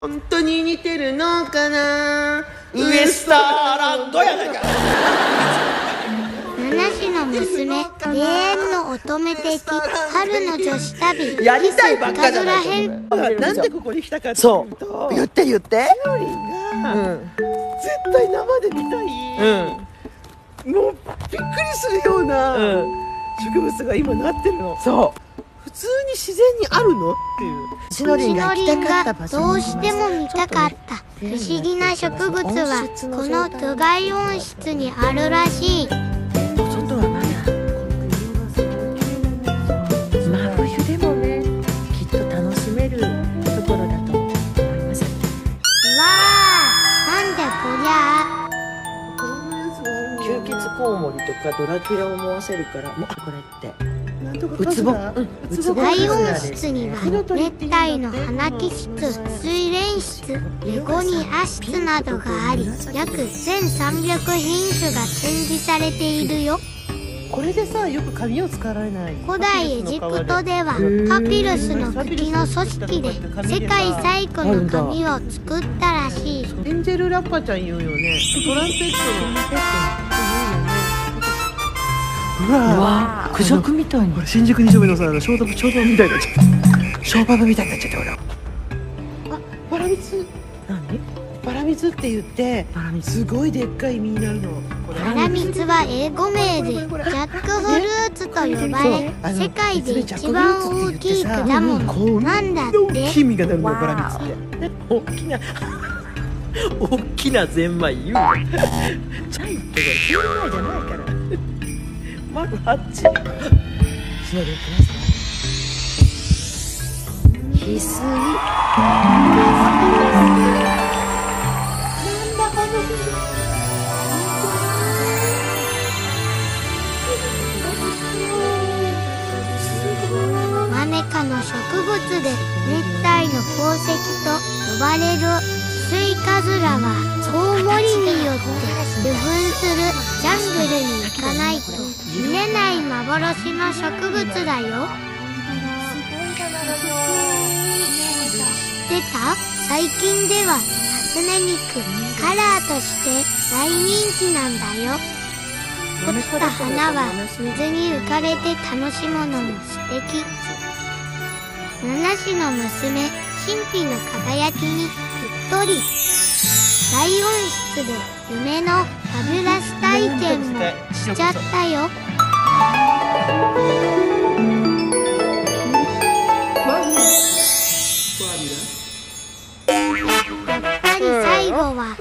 本当に似てるのかな？ウエスターランドやないか。の娘永遠の乙女的春の女子旅。やりたいばっかじゃない。なんでここに来たかっていそう。とう。言って言って。ひよりんが、うん。絶対生で見たい、うん。もうびっくりするようなうん。植物が今なってるの。そう。普通に自然にあるの？っていうしのりんが行きたかった場所どうしても見た。かった不思議な植物はこの都外温室にあるらしい。外はまだ真冬でもねきっと楽しめるところだと思います。わあなんでこりゃ。吸血コウモリとかドラキュラを思わせるからもうこれってウツボカズラうん。ウツボ大温室には熱帯の花木室水蓮室ベゴニア室などがあり約1300品種が展示されているよ。これでさよく髪を使われない。古代エジプトではパピルスの茎の組織で世界最古の紙を作ったらしい。エンジェルラッパちゃん言うよね。トランペットのうわうわクジャクみたいに。新宿二丁目のさあのショートショートみたいになっちゃった。ショーパブみたいになっちゃった俺あバラミツ何？バラミツって言ってバラミツすごいでっかい実になるの。これ。ハラミツは英語名でジャックフルーツと呼ばれ世界で一番大きい果物なんだっ大てきい実がなるのバラミツって。大きな大きなゼンマイ言うなチャイってこれゼンマイじゃないからマルハッチしのりん来ますか翡翠マネ科の植物で熱帯の宝石と呼ばれるスイカズラはコウモリに。幻の植物だよ。知ってた？最近では初音ミクカラーとして大人気なんだよ。落ちた花は水に浮かれて楽しむのも素敵。七種の娘神秘の輝きにうっとり。大温室で夢のファビュラス体験もしちゃったよ。最後は